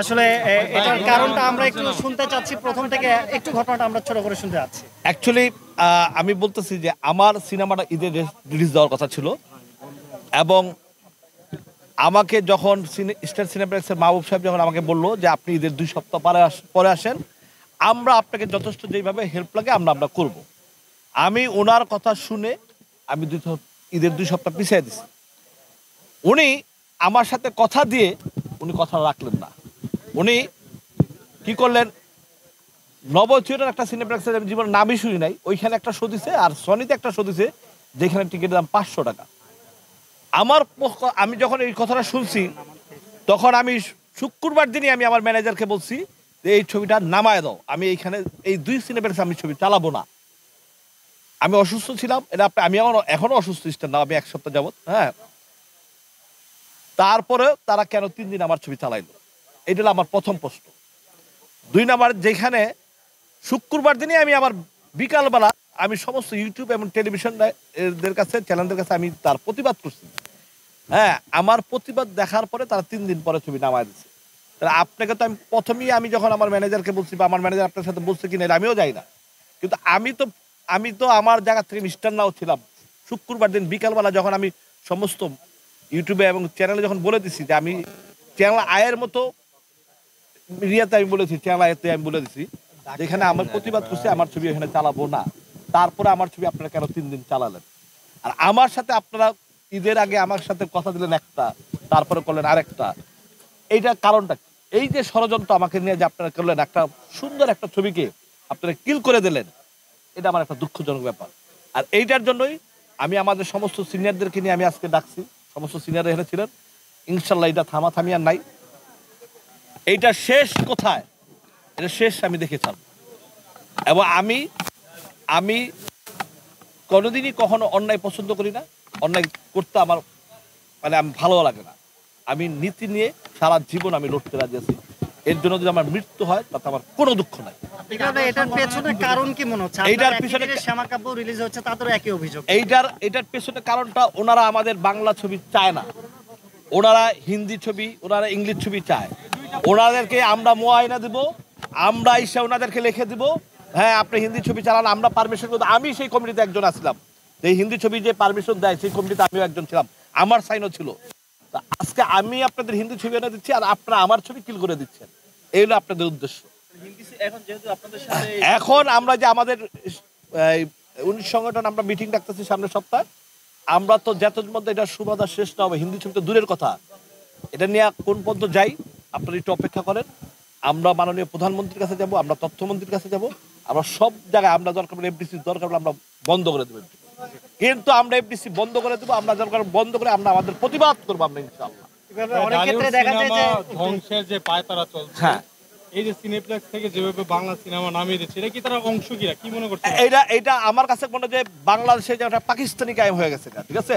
আসলে এটার কারণটা আমরা একটু শুনতে চাচ্ছি। প্রথম থেকে একটু ঘটনাটা আমরা ছোট করে শুনতে চাচ্ছি। অ্যাকচুয়ালি আমি বলতেছি যে আমার সিনেমাটা ঈদে রিলিজ দেওয়ার কথা ছিল। এবং আমাকে যখন স্টার সিনেপ্লেক্সের মাহবুব সাহেব যখন আমাকে বলল যে আপনি ঈদের দুই সপ্তাহ পরে পরে আসেন, আমরা আপনাকে যথেষ্ট যেভাবে হেল্প লাগে, আমরা আমরা করব। আমি ওনার কথা শুনে আমি দুই ঈদের দুই সপ্তাহ পিছিয়ে দিছি। উনি আমার সাথে কথা দিয়ে উনি কথা রাখলেন না। উনি কি করলেন? নবথিয়েটার একটা সিনেপ্লেক্সের আমি জীবনে নামই শুনি নাই। ওইখানে একটা শো দিছে আর সনিতে একটা শো দিছে, যেখানে টিকিটের দাম পাঁচশো টাকা। আমার আমি যখন এই কথাটা শুনছি, তখন আমি শুক্রবার দিনই আমি আমার ম্যানেজারকে বলছি, যে এই ছবিটা নামায় দাও। আমি এইখানে, এই দুই সিনেপ্লেক্স আমি ছবি চালাবো না। আমি অসুস্থ ছিলাম। এটা আমি এখনও এখনও অসুস্থ ছিলাম না, আমি এক সপ্তাহ যাবত হ্যাঁ। তারপরে তারা কেন তিন দিন আমার ছবি চালাইলো? এটা হলো আমার প্রথম প্রশ্ন। দুই নাম্বার, যেখানে শুক্রবার দিনে আমি আমার বিকালবেলা আমি সমস্ত ইউটিউব এবং টেলিভিশন এদের কাছে চ্যানেলদের কাছে আমি তার প্রতিবাদ করছি। হ্যাঁ আমার প্রতিবাদ দেখার পরে তারা তিন দিন পরে ছবি নামায় দিচ্ছে তাহলে আপনাকে তো আমি প্রথমেই আমি যখন আমার ম্যানেজারকে বলছি বা আমার ম্যানেজার আপনার সাথে বলছে কিনা এটা আমিও যাই না। কিন্তু আমি তো আমি তো আমার জায়গা থেকে মিষ্টান্নাও ছিলাম। শুক্রবার দিন বিকালবেলা যখন আমি সমস্ত ইউটিউবে এবং চ্যানেলে যখন বলে দিছি যে আমি চ্যানেল আয়ের মতো মিডিয়াতে আমি বলেছি চ্যানেল আয়েতে আমি বলে দিছি যেখানে আমার প্রতিবাদ করছি, আমার ছবি এখানে চালাবো না। তারপরে আমার ছবি আপনারা কেন তিন দিন চালালেন? আর আমার সাথে আপনারা ঈদের আগে আমার সাথে কথা দিলেন একটা, তারপরে করলেন আরেকটা। এইটার কারণটা এই যে ষড়যন্ত্র আমাকে নিয়ে যে আপনারা করলেন একটা সুন্দর একটা ছবিকে আপনারা কিল করে দিলেন, এটা আমার একটা দুঃখজনক ব্যাপার। আর এইটার জন্যই আমি আমাদের সমস্ত সিনিয়রদেরকে নিয়ে আমি আজকে ডাকছি। সমস্ত সিনিয়র এখানে ছিলেন। ইনশাল্লাহ এটা থামাথামি আর নাই। এইটা শেষ কোথায়? এটা শেষ আমি দেখে ছাড়ব এবং আমি আমি কোনোদিনই কখনো অন্যায় পছন্দ করি না। অন্যায় করতে আমার মানে আমি ভালো লাগে না। আমি নীতি নিয়ে সারা জীবন আমি লড়তে রাজি আছি। এর জন্য যদি আমার মৃত্যু হয় তাতে আমার কোনো দুঃখ নাই। এটার পেছনে কারণ কি মনে হচ্ছে? এইটার এইটার পিছনে- পিছনে রিলিজ হচ্ছে তাদেরও একই অভিযোগ। এইটার এটার পেছনে কারণটা ওনারা আমাদের বাংলা ছবি চায় না। ওনারা হিন্দি ছবি ওনারা ইংলিশ ছবি চায়। ওনাদেরকে আমরা মোয়ায়না দিব, আমরা এসে ওনাদেরকে লিখে দিব। হ্যাঁ আপনি হিন্দি ছবি চালান, আমরা পারমিশন করব। আমি সেই কমিটিতে একজন আসলাম যে হিন্দি ছবি যে পারমিশন দেয়, সেই কমিটিতে আমিও একজন ছিলাম। আমার সাইনও ছিল। আজকে আমি আপনাদের হিন্দি ছবি এনে দিচ্ছি আর আপনারা আমার ছবি কিল করে দিচ্ছেন। এই হলো আপনাদের উদ্দেশ্য। এখন আমরা যে আমাদের সংগঠন আমরা মিটিং ডাকতেছি সামনের সপ্তাহে, আমরা তো যতর মধ্যে এটা সুবাদা শেষ না হবে, হিন্দি ছবি তো দূরের কথা। এটা নিয়ে কোন পর্যন্ত যাই আপনারা একটু অপেক্ষা করেন। আমরা মাননীয় প্রধানমন্ত্রীর কাছে যাব আমরা তথ্যমন্ত্রীর কাছে যাব। আমরা সব জায়গায় আমরা দরকার পড়লে এফডিসি দরকার পড়লে আমরা বন্ধ করে দেবো কিন্তু আমরা এফডিসি বন্ধ করে দেবো আমরা দরকার বন্ধ করে আমরা আমাদের প্রতিবাদ করব আমরা ইনশাআল্লাহ। অনেক ক্ষেত্রে দেখা যায় যে ধ্বংসের যে পায়তারা চলছে হ্যাঁ। এই যে সিনেপ্লেক্স থেকে যেভাবে বাংলা সিনেমা নামিয়ে দিচ্ছে এটা কি তারা অংশ কিরা কি মনে করছে এইটা এইটা আমার কাছে মনে যে বাংলাদেশে যে একটা পাকিস্তানি কায়েম হয়ে গেছে ঠিক আছে?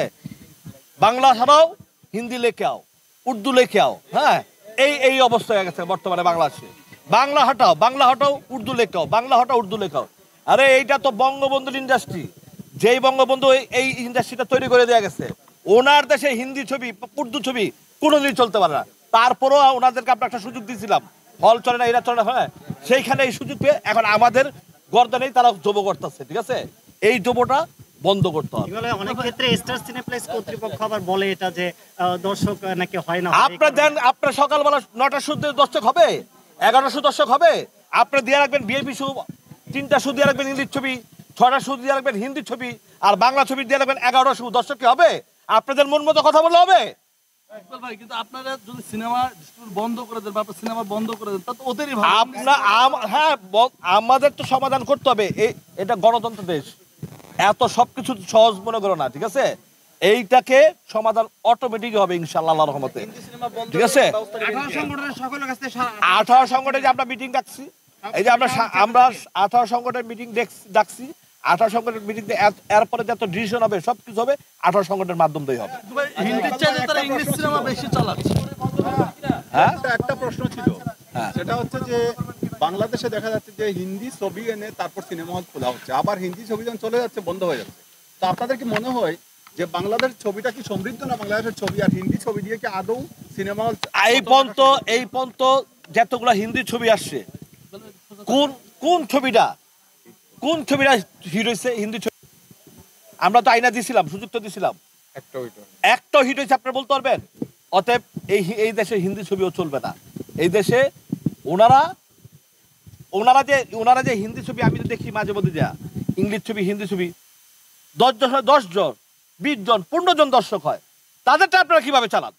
বাংলা ছাড়াও হিন্দি লেখে আও উর্দু লেখে আও হ্যাঁ? এই এই অবস্থা হয়ে গেছে বর্তমানে বাংলাদেশে। বাংলা হটাও বাংলা হটাও, উর্দু লেখাও, বাংলা হটাও, উর্দু লেখাও। আরে, এইটা তো বঙ্গবন্ধুর ইন্ডাস্ট্রি যেই বঙ্গবন্ধু এই- ইন্ডাস্ট্রিটা তৈরি করে দেওয়া গেছে, ওনার দেশে হিন্দি ছবি, উর্দু ছবি কোনোদিন চলতে পারে না। তারপরেও ওনাদেরকে আমরা একটা সুযোগ দিয়েছিলাম। হল চলে না, এরা চলে না হ্যাঁ। সেইখানে এই সুযোগ পেয়ে এখন আমাদের গর্দনেই তারা জব করতেছে, ঠিক আছে? এই জবটা বন্ধ করতে হবে। অনেক ক্ষেত্রে স্টার সিনেপ্লেক্স কর্তৃপক্ষ আবার বলে এটা যে দর্শক নাকি হয় না আপনার দেন আপনার সকালবেলা নটার সুদ দর্শক হবে? এগারোশো দর্শক হবে? আপনি দিয়ে রাখবেন বিএপি শু তিনটা শু দিয়ে রাখবেন ইংলিশ ছবি ছটা শু দিয়ে রাখবেন হিন্দি ছবি আর বাংলা ছবি দিয়ে রাখবেন এগারোশো দর্শক কি হবে? আপনাদের মন মতো কথা বললে হবে? কিন্তু আপনারা যদি সিনেমা বন্ধ করে দেন বা আপনার সিনেমা বন্ধ করে দেন তা তো ওদেরই আপনার হ্যাঁ আমাদের তো সমাধান করতে হবে। এটা গণতন্ত্র দেশ। এত সবকিছু সহজ মনে করো না ঠিক আছে? এইটাকে সমাধান অটোমেটিক হবে ইনশাল্লাহ রহমতে। ঠিক আছে? আঠারো সংগঠনে যে আমরা মিটিং ডাকছি এই যে আমরা আমরা আঠারো সংগঠনের মিটিং ডাকছি আঠারো সংগঠনের মিটিং এরপরে যত ডিসিশন হবে সবকিছু হবে আঠারো সংগঠনের মাধ্যম দিয়ে হবে। ভাই হিন্দির চাইতে তারা ইংলিশ সিনেমা বেশি চালাচ্ছে। হ্যাঁ? একটা একটা প্রশ্ন ছিল। সেটা হচ্ছে যে বাংলাদেশে দেখা যাচ্ছে যে হিন্দি ছবি এনে তারপর সিনেমা হল খোলা হচ্ছে। আবার হিন্দি ছবি যখন চলে যাচ্ছে বন্ধ হয়ে যাচ্ছে। তো আপনাদের কি মনে হয় যে বাংলাদেশ ছবিটা কি সমৃদ্ধ না বাংলাদেশের ছবি? আর হিন্দি ছবি দিয়ে কি আদৌ সিনেমা হল এই পর্যন্ত এই পর্যন্ত যতগুলো হিন্দি ছবি আসছে কোন কোন ছবিটা কোন ছবিটা হিট হয়েছে হিন্দি ছবি? আমরা তো আইনা দিছিলাম সুযোগ তো দিছিলাম। একটা হিট হয়েছে আপনারা বলতে পারবেন? অতএব এই এই দেশে হিন্দি ছবিও চলবে না। এই দেশে ওনারা ওনারা যে ওনারা যে হিন্দি ছবি আমি তো দেখি মাঝে মধ্যে যা ইংলিশ ছবি হিন্দি ছবি দশ জন হয় দশ জন বিশ জন পনেরো জন দর্শক হয় তাদেরটা আপনারা কীভাবে চালান?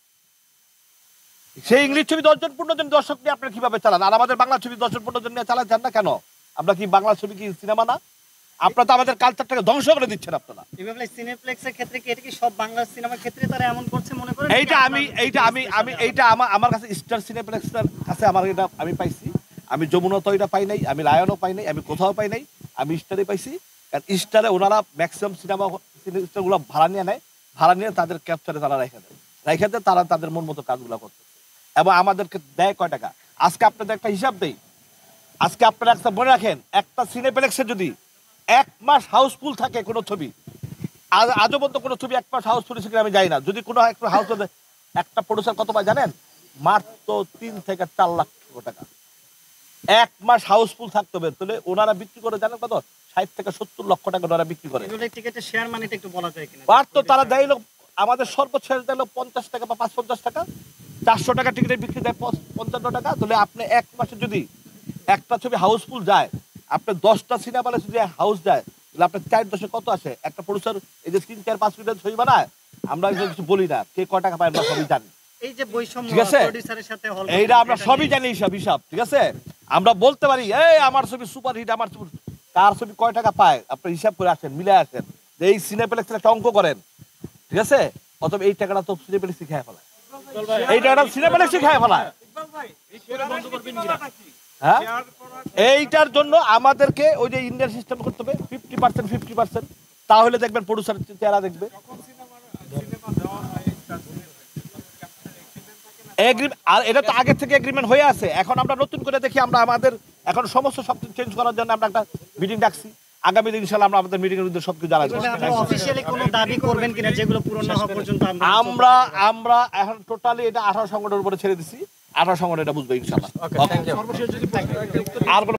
সেই ইংলিশ ছবি দশজন পনেরো জন দর্শক নিয়ে আপনারা কীভাবে চালান? আর আমাদের বাংলা ছবি দশজন পনেরো জন নিয়ে চালান যান না কেন? আমরা কি বাংলা ছবি কি সিনেমা না? আপনারা তো আমাদের কালচারটাকে ধ্বংস করে দিচ্ছেন আপনারা। সিনেপ্লেক্সের ক্ষেত্রে কি এটা কি সব বাংলা সিনেমার ক্ষেত্রে তারা এমন করছে মনে করেন? এইটা আমি এইটা আমি আমি এইটা আমার আমার কাছে স্টার সিনেপ্লেক্সের কাছে আমার এটা আমি পাইছি। আমি যমুনা তো এটা পাই নাই, আমি লায়নও পাই নাই, আমি কোথাও পাই নাই, আমি স্টারে পাইছি। কারণ স্টারে ওনারা ম্যাক্সিমাম সিনেমা স্টারগুলো ভাড়া নিয়ে নেয়, ভাড়া নিয়ে তাদের ক্যাপচারে তারা রেখে দেয়। রেখে দেয় তারা তাদের মন মতো কাজগুলো করতে এবং আমাদেরকে দেয় কয় টাকা? আজকে আপনাদের একটা হিসাব দেই। আজকে আপনারা একটা মনে রাখেন, একটা সিনেপ্লেক্সে যদি এক মাস হাউসফুল থাকে কোনো ছবি, আজ আজও পর্যন্ত কোনো ছবি এক মাস হাউসফুল সেখানে আমি যাই না। যদি কোনো একটা হাউস একটা প্রডিউসার কত পায় জানেন? মাত্র তিন থেকে চার লাখ টাকা। এক মাস হাউসফুল থাকতে হবে। তাহলে ওনারা বিক্রি করে জানেন কত? ষাট থেকে সত্তর লক্ষ টাকা ওনারা বিক্রি করে। শেয়ার মানিটা একটু বলা যায় কিনা? আর তো তারা দেয় লোক আমাদের সর্বোচ্চ দিল পঞ্চাশ টাকা বা পাঁচ পঞ্চাশ টাকা। চারশো টাকা টিকিটের বিক্রি দেয় পঞ্চান্ন টাকা। তাহলে আপনি এক মাসে যদি একটা ছবি হাউসফুল যায় আপনি দশটা সিনেমা যদি হাউস যায় তাহলে আপনার চার দশে কত আসে? একটা প্রডিউসার এই যে তিন চার পাঁচ মিনিটের ছবি বানায় আমরা কিছু বলি না। কে ক টাকা পায় আমরা সবই জানি। এই যে বৈষম্য ঠিক আছে? এইটা আমরা সবই জানি হিসাব হিসাব ঠিক আছে? আমরা বলতে পারি, এই, আমার ছবি সুপার হিট আমার ছবি কার ছবি কয় টাকা পায়? আপনি হিসাব করে আসেন, মিলে আসেন। যে এই সিনেপ্লেক্সের একটা অঙ্ক করেন। ঠিক আছে? অথবা এই টাকাটা তো সিনেপ্লেক্স খেয়ে ফেলায়। এই টাকাটা সিনেপ্লেক্স খেয়ে ফেলায়। হ্যাঁ? এইটার জন্য আমাদেরকে ওই যে ইন্ডিয়ান সিস্টেম করতে হবে ফিফটি পার্সেন্ট ফিফটি পার্সেন্ট তাহলে দেখবেন প্রডিউসার চেহারা দেখবে। আর এটা তো আগে থেকে এগ্রিমেন্ট হয়ে আছে। এখন আমরা নতুন করে দেখি আমরা আমাদের এখন সমস্ত সব চেঞ্জ করার জন্য আমরা একটা মিটিং ডাকছি। আগামী দিন ইনশাল্লাহ আমরা আমাদের মিটিং এর উদ্দেশ্যে সবকিছু জানাব আপনারা কোনো দাবি করবেন কিনা যেগুলো পূরণ না হওয়া পর্যন্ত আমরা আমরা এখন টোটালি এটা আঠারো সংগঠনের উপরে ছেড়ে দিছি। আঠারো সংগঠন এটা বুঝবে ইনশাল্লাহ। আর